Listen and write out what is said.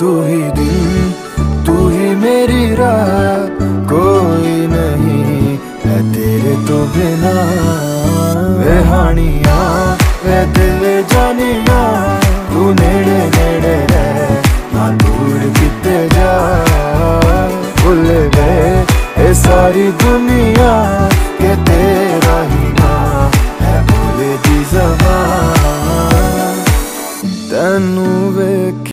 तू ही दिन तू ही मेरी राह, कोई नहीं है तेरे तो बिना। वे हानिया, वे दिल जानिया, तू नेड़े नेड़े रह, ना दूर किते जा। भूल गए ये सारी दुनिया के तेरा ही ना है भूले दी जबान ਤੈਨੂੰ ਵੇਖ